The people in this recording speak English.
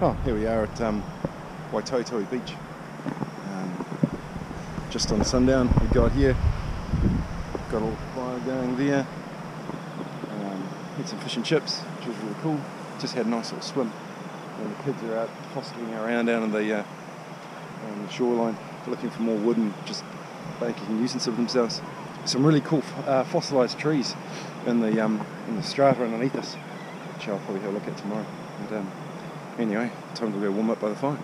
Oh, here we are at um, Waitotoi Beach. Um, just on sundown, we got here. Got a little fire going there. Um, had some fish and chips, which was really cool. Just had a nice little swim. And the kids are out fossicking around down on the, uh, on the shoreline, looking for more wood and just making a nuisance of themselves. Some really cool uh, fossilised trees in the um, in the strata underneath us, which I'll probably have a look at tomorrow. And, um, Anyway, time to go warm up by the fire.